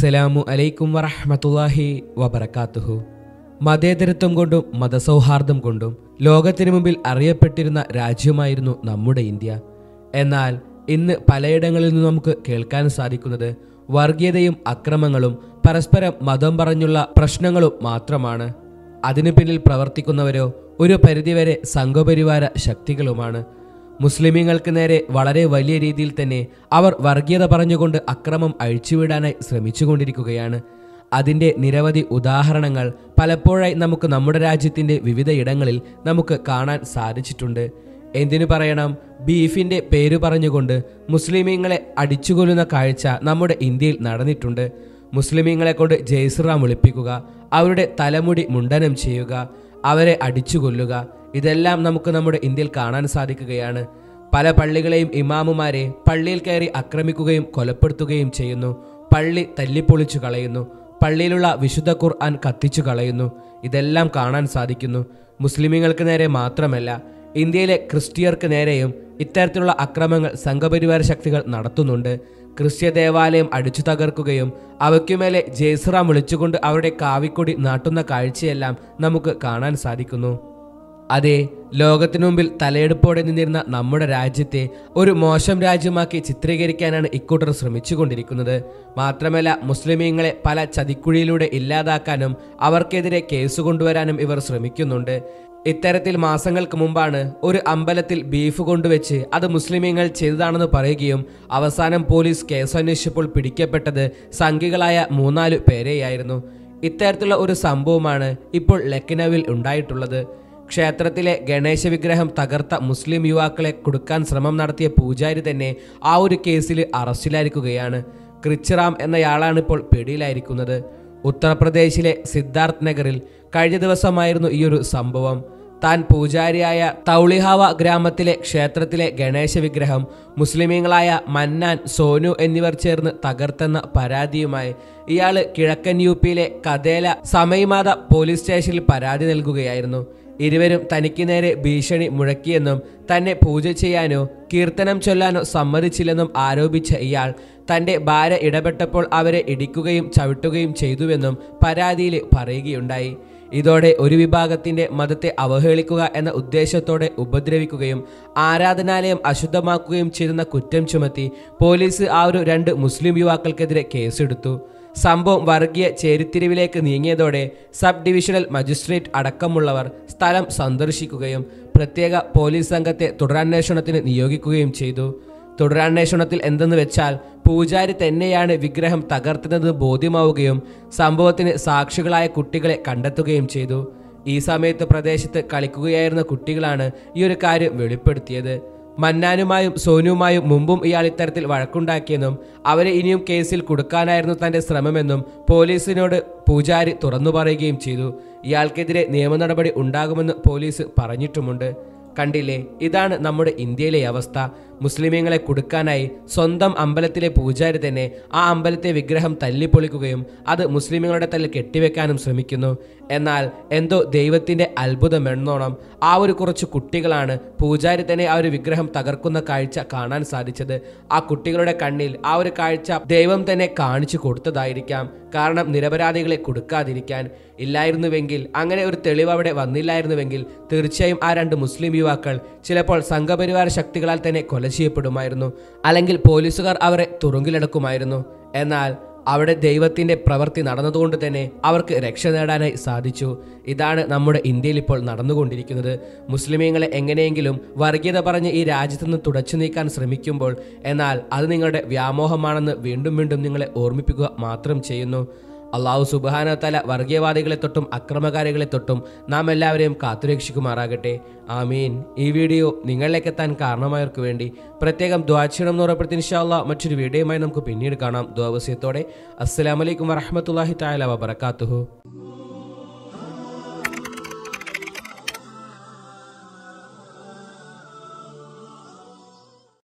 അസ്സലാമു അലൈക്കും വറഹ്മത്തുള്ളാഹി വബറകാതുഹു മതേതരത്വം കൊണ്ടും മതസൗഹാർദ്ദം കൊണ്ടും ലോകത്തിനു മുമ്പിൽ അറിയപ്പെട്ടിരുന്ന രാജ്യമായിരുന്നു നമ്മുടെ ഇന്ത്യ. എന്നാൽ ഇന്ന് പലയിടങ്ങളിൽ നിന്ന് നമുക്ക് കേൾക്കാൻ സാധിക്കുന്നത് വർഗീയതയും അക്രമങ്ങളും പരസ്പരം മതം പറഞ്ഞുള്ള പ്രശ്നങ്ങളും മാത്രമാണ്. അതിനു പിന്നിൽ പ്രവർത്തിക്കുന്നവരോ ഒരു പരിധിവരെ സംഘപരിവാര ശക്തികളുമാണ്. മുസ്ലിമീങ്ങൾക്ക് നേരെ വളരെ വലിയ രീതിയിൽ തന്നെ അവർ വർഗീയത പറഞ്ഞുകൊണ്ട് അക്രമം അഴിച്ചുവിടാനായി ശ്രമിച്ചുകൊണ്ടിരിക്കുകയാണ്. അതിന്റെ നിരവധി ഉദാഹരണങ്ങൾ പലപ്പോഴായി നമുക്ക് നമ്മുടെ രാജ്യത്തിന്റെ വിവിധ ഇടങ്ങളിൽ നമുക്ക് കാണാൻ സാധിച്ചിട്ടുണ്ട്. എന്തിനു പറയണം? ബീഫിന്റെ പേര് പറഞ്ഞുകൊണ്ട് മുസ്ലിമീങ്ങളെ അടിച്ചുകൊല്ലുന്ന കാഴ്ച നമ്മുടെ ഇന്ത്യയിൽ നടന്നിട്ടുണ്ട്. മുസ്ലിമീങ്ങളെ കൊണ്ട് ജയ്സ്റാം വിളിപ്പിക്കുക അവരുടെ തലമുടി മുണ്ടനം ചെയ്യുക അവരെ അടിച്ചുകൊല്ലുക ഇതെല്ലാം നമുക്ക് നമ്മുടെ ഇന്ത്യയിൽ കാണാൻ സാധിക്കുകയാണ്. പല പള്ളികളെയും ഇമാമുമാരെ പള്ളിയിൽ കയറി ആക്രമിക്കുകയും കൊലപ്പെടുത്തുകയും ചെയ്യുന്നു. പള്ളി തല്ലിപ്പൊളിച്ചു കളയുന്നു. പള്ളിയിലുള്ള വിശുദ്ധ ഖുർആൻ കത്തിച്ചു കളയുന്നു. ഇതെല്ലാം കാണാൻ സാധിക്കുന്നു. മുസ്ലിമുകൾക്ക് നേരെ മാത്രമല്ല ഇന്ത്യയിലെ ക്രിസ്ത്യർക്ക് നേരെയും ഇത്തരത്തിലുള്ള അക്രമങ്ങൾ സംഘപരിവാര ശക്തികൾ നടത്തുന്നുണ്ട്. ക്രിസ്ത്യ ദേവാലയം അടിച്ചു തകർക്കുകയും അവയ്ക്കുമേലെ ജയ്സ്റാം വിളിച്ചുകൊണ്ട് അവരുടെ കാവിക്കൊടി നാട്ടുന്ന കാഴ്ചയെല്ലാം നമുക്ക് കാണാൻ സാധിക്കുന്നു. അതെ ലോകത്തിനു മുമ്പിൽ തലയെടുപ്പോടെ നിന്നിരുന്ന നമ്മുടെ രാജ്യത്തെ ഒരു മോശം രാജ്യമാക്കി ചിത്രീകരിക്കാനാണ് ഇക്കൂട്ടർ ശ്രമിച്ചുകൊണ്ടിരിക്കുന്നത്. മാത്രമല്ല മുസ്ലിമീങ്ങളെ പല ചതിക്കുഴിയിലൂടെ ഇല്ലാതാക്കാനും അവർക്കെതിരെ കേസ് കൊണ്ടുവരാനും ഇവർ ശ്രമിക്കുന്നുണ്ട്. ഇത്തരത്തിൽ മാസങ്ങൾക്ക് മുമ്പാണ് ഒരു അമ്പലത്തിൽ ബീഫ് കൊണ്ടുവച്ച് അത് മുസ്ലിമീങ്ങൾ ചെയ്തതാണെന്ന് പറയുകയും അവസാനം പോലീസ് കേസന്വേഷിച്ചപ്പോൾ പിടിക്കപ്പെട്ടത് സംഘികളായ മൂന്നാലു പേരെയായിരുന്നു. ഇത്തരത്തിലുള്ള ഒരു സംഭവമാണ് ഇപ്പോൾ ലക്നൌവിൽ ഉണ്ടായിട്ടുള്ളത്. ക്ഷേത്രത്തിലെ ഗണേശ വിഗ്രഹം തകർത്ത മുസ്ലിം യുവാക്കളെ കൊടുക്കാൻ ശ്രമം നടത്തിയ പൂജാരി തന്നെ ആ ഒരു കേസിൽ അറസ്റ്റിലായിരിക്കുകയാണ്. ക്രിച്ചിറാം എന്നയാളാണ് ഇപ്പോൾ പിടിയിലായിരിക്കുന്നത്. ഉത്തർപ്രദേശിലെ സിദ്ധാർത്ഥ് നഗറിൽ കഴിഞ്ഞ ദിവസമായിരുന്നു ഈയൊരു സംഭവം. താൻ പൂജാരിയായ തൗളിഹാവ ഗ്രാമത്തിലെ ക്ഷേത്രത്തിലെ ഗണേശ വിഗ്രഹം മുസ്ലിമീങ്ങളായ മന്നാൻ സോനു എന്നിവർ ചേർന്ന് തകർത്തെന്ന പരാതിയുമായി ഇയാൾ കിഴക്കൻ യു പിയിലെ കദേല സമയമാത പോലീസ് സ്റ്റേഷനിൽ പരാതി നൽകുകയായിരുന്നു. ഇരുവരും തനിക്ക് നേരെ ഭീഷണി മുഴക്കിയെന്നും തന്നെ പൂജ ചെയ്യാനോ കീർത്തനം ചൊല്ലാനോ സമ്മതിച്ചില്ലെന്നും ആരോപിച്ച ഇയാൾ തന്റെ ഭാര്യ ഇടപെട്ടപ്പോൾ അവരെ ഇടിക്കുകയും ചവിട്ടുകയും ചെയ്തുവെന്നും പരാതിയിൽ പറയുകയുണ്ടായി. ഇതോടെ ഒരു വിഭാഗത്തിന്റെ മതത്തെ അവഹേളിക്കുക എന്ന ഉദ്ദേശത്തോടെ ഉപദ്രവിക്കുകയും ആരാധനാലയം അശുദ്ധമാക്കുകയും ചെയ്തെന്ന കുറ്റം ചുമത്തി പോലീസ് ആ ഒരു രണ്ട് മുസ്ലിം യുവാക്കൾക്കെതിരെ കേസെടുത്തു. സംഭവം വർഗീയ ചേരിത്തിരിവിലേക്ക് നീങ്ങിയതോടെ സബ് ഡിവിഷണൽ മജിസ്ട്രേറ്റ് അടക്കമുള്ളവർ സ്ഥലം സന്ദർശിക്കുകയും പ്രത്യേക പോലീസ് സംഘത്തെ തുടരന്വേഷണത്തിന് നിയോഗിക്കുകയും ചെയ്തു. തുടരന്വേഷണത്തിൽ എന്തെന്ന് വെച്ചാൽ പൂജാരി തന്നെയാണ് വിഗ്രഹം തകർത്തുന്നത് ബോധ്യമാവുകയും സംഭവത്തിന് സാക്ഷികളായ കുട്ടികളെ കണ്ടെത്തുകയും ചെയ്തു. ഈ സമയത്ത് പ്രദേശത്ത് കളിക്കുകയായിരുന്ന കുട്ടികളാണ് ഈ ഒരു കാര്യം വെളിപ്പെടുത്തിയത്. മന്നാനുമായും സോനുമായും മുമ്പും ഇയാൾ ഇത്തരത്തിൽ വഴക്കുണ്ടാക്കിയെന്നും അവരെ ഇനിയും കേസിൽ കൊടുക്കാനായിരുന്നു തന്റെ ശ്രമമെന്നും പോലീസിനോട് പൂജാരി തുറന്നു പറയുകയും ചെയ്തു. ഇയാൾക്കെതിരെ നിയമ നടപടി ഉണ്ടാകുമെന്ന് പോലീസ് പറഞ്ഞിട്ടുമുണ്ട്. കണ്ടില്ലേ? ഇതാണ് നമ്മുടെ ഇന്ത്യയിലെ അവസ്ഥ. മുസ്ലിമീങ്ങളെ കൊടുക്കാനായി സ്വന്തം അമ്പലത്തിലെ പൂജാരി തന്നെ ആ അമ്പലത്തെ വിഗ്രഹം തല്ലിപ്പൊളിക്കുകയും അത് മുസ്ലിമീങ്ങളുടെ തല്ലിൽ കെട്ടിവെക്കാനും ശ്രമിക്കുന്നു. എന്നാൽ എന്തോ ദൈവത്തിന്റെ അത്ഭുതം എന്നോണം ആ ഒരു കുറച്ച് കുട്ടികളാണ് പൂജാരി തന്നെ ആ ഒരു വിഗ്രഹം തകർക്കുന്ന കാഴ്ച കാണാൻ സാധിച്ചത്. ആ കുട്ടികളുടെ കണ്ണിൽ ആ ഒരു കാഴ്ച ദൈവം തന്നെ കാണിച്ചു കൊടുത്തതായിരിക്കാം. കാരണം നിരപരാധികളെ കൊടുക്കാതിരിക്കാൻ ഇല്ലായിരുന്നുവെങ്കിൽ അങ്ങനെ ഒരു തെളിവ് അവിടെ വന്നില്ലായിരുന്നുവെങ്കിൽ തീർച്ചയായും ആ രണ്ട് മുസ്ലിം യുവാക്കൾ ചിലപ്പോൾ സംഘപരിവാര ശക്തികളാൽ തന്നെ കൊല ചെയ്യപ്പെടുമായിരുന്നു. അല്ലെങ്കിൽ പോലീസുകാർ അവരെ തുറുങ്കിലെടുക്കുമായിരുന്നു. എന്നാൽ അവിടെ ദൈവത്തിന്റെ പ്രവൃത്തി നടന്നതുകൊണ്ട് തന്നെ അവർക്ക് രക്ഷ നേടാനായി സാധിച്ചു. ഇതാണ് നമ്മുടെ ഇന്ത്യയിൽ ഇപ്പോൾ നടന്നുകൊണ്ടിരിക്കുന്നത്. മുസ്ലിമീങ്ങളെ എങ്ങനെയെങ്കിലും വർഗീയത പറഞ്ഞ് ഈ രാജ്യത്തു നിന്ന് തുടച്ചു നീക്കാൻ ശ്രമിക്കുമ്പോൾ എന്നാൽ അത് നിങ്ങളുടെ വ്യാമോഹമാണെന്ന് വീണ്ടും വീണ്ടും നിങ്ങളെ ഓർമ്മിപ്പിക്കുക മാത്രം ചെയ്യുന്നു. അള്ളാഹു സുബാന തല വർഗീയവാദികളെ തൊട്ടും അക്രമകാരികളെ തൊട്ടും നാം എല്ലാവരെയും കാത്തുരക്ഷിക്കുമാറാകട്ടെ. ആമീൻ. ഈ വീഡിയോ നിങ്ങളിലേക്ക് എത്താൻ കാരണമായവർക്ക് വേണ്ടി പ്രത്യേകം ദ്വാക്ഷണം എന്ന് ഉറപ്പെടുത്തി മറ്റൊരു വീഡിയോയുമായി നമുക്ക് പിന്നീട് കാണാം. ദ്വാവസ്യത്തോടെ അസ്സലാമലൈക്കും വറഹമത്തല്ലാഹി താല വബർക്കാത്തുഹു